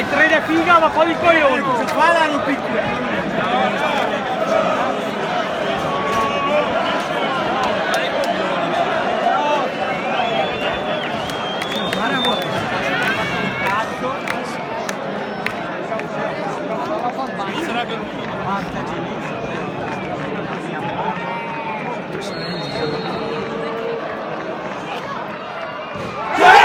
Hai tre da figa ma poi il coglione. Questa qua l'hanno picchiata. Yeah! Cioè,